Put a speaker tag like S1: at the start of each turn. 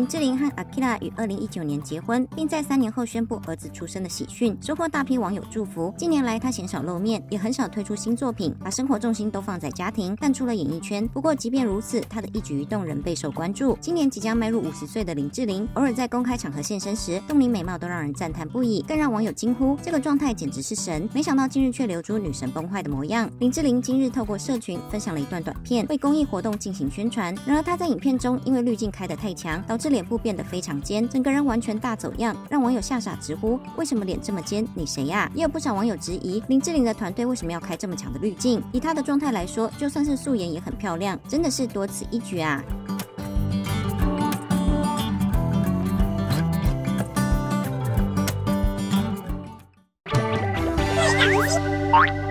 S1: 林志玲和 Akira 于二零一九年结婚，并在三年后宣布儿子出生的喜讯，收获大批网友祝福。近年来，她鲜少露面，也很少推出新作品，把生活重心都放在家庭，淡出了演艺圈。不过，即便如此，她的一举一动仍备受关注。今年即将迈入五十岁的林志玲，偶尔在公开场合现身时，冻龄美貌都让人赞叹不已，更让网友惊呼：这个状态简直是神！没想到近日却流出女神崩坏的模样。林志玲今日透过社群分享了一段短片，为公益活动进行宣传。然而她在影片中因为滤镜开得太强，导致脸部变得非常尖，整个人完全大走样，让网友吓傻直呼：为什么脸这么尖？你谁呀？也有不少网友质疑林志玲的团队为什么要开这么强的滤镜？以她的状态来说，就算是素颜也很漂亮，真的是多此一举啊！